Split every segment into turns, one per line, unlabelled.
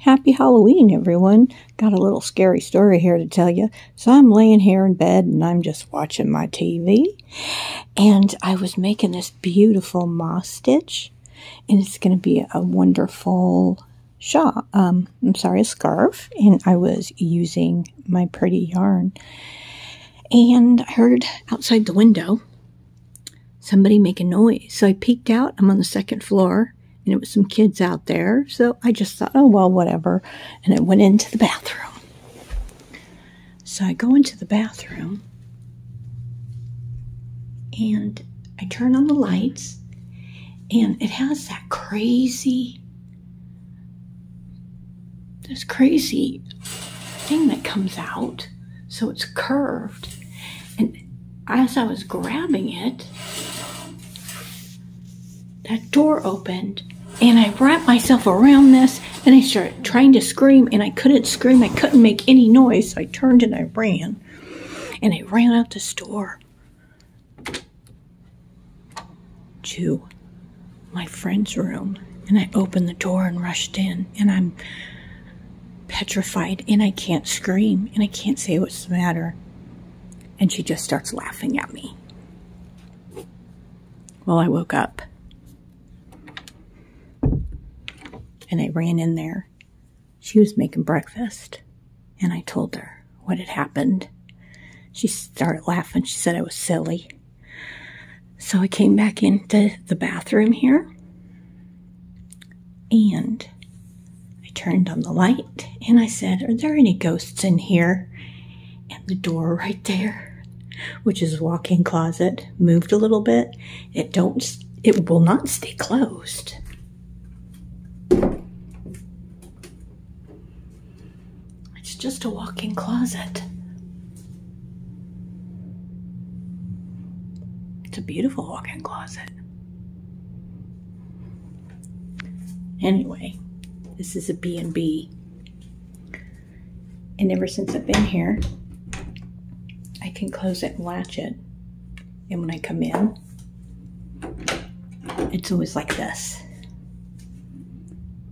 Happy Halloween, everyone. Got a little scary story here to tell you. So I'm laying here in bed and I'm just watching my TV. And I was making this beautiful moss stitch. And it's going to be a wonderful shawl. Um, I'm sorry, a scarf. And I was using my pretty yarn. And I heard outside the window somebody make a noise. So I peeked out. I'm on the second floor and it was some kids out there. So I just thought, oh, well, whatever. And I went into the bathroom. So I go into the bathroom and I turn on the lights and it has that crazy, this crazy thing that comes out. So it's curved. And as I was grabbing it, that door opened and I wrapped myself around this and I started trying to scream and I couldn't scream. I couldn't make any noise. So I turned and I ran. And I ran out the store to my friend's room. And I opened the door and rushed in. And I'm petrified and I can't scream and I can't say what's the matter. And she just starts laughing at me. Well, I woke up. And I ran in there. She was making breakfast, and I told her what had happened. She started laughing. She said I was silly. So I came back into the bathroom here, and I turned on the light, and I said, Are there any ghosts in here? And the door right there, which is walk-in closet, moved a little bit. It don't it will not stay closed. Just a walk-in closet. It's a beautiful walk-in closet. Anyway, this is a B&B. And ever since I've been here, I can close it and latch it. And when I come in, it's always like this.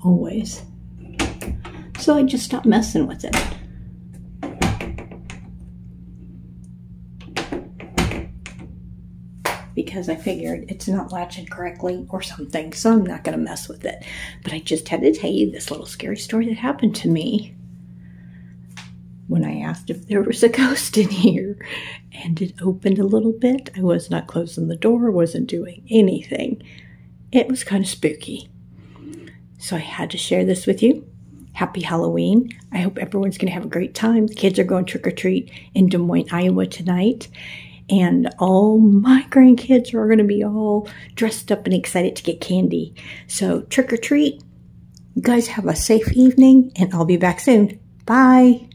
Always. So I just stopped messing with it. Because I figured it's not latching correctly or something, so I'm not going to mess with it. But I just had to tell you this little scary story that happened to me when I asked if there was a ghost in here. And it opened a little bit. I was not closing the door, wasn't doing anything. It was kind of spooky. So I had to share this with you. Happy Halloween. I hope everyone's going to have a great time. The kids are going trick or treat in Des Moines, Iowa tonight and all my grandkids are going to be all dressed up and excited to get candy. So trick or treat. You guys have a safe evening and I'll be back soon. Bye.